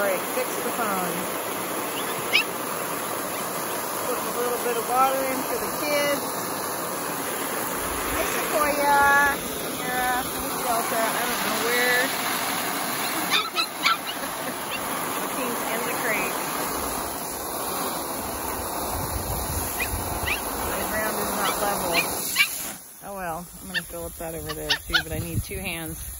All right, fix the phone. Put a little bit of water in for the kids. Hi, Sequoia. Sarah, from Delta. I don't know where. Looking in the crate. The ground is not level. Oh well, I'm gonna fill up that over there too, but I need two hands.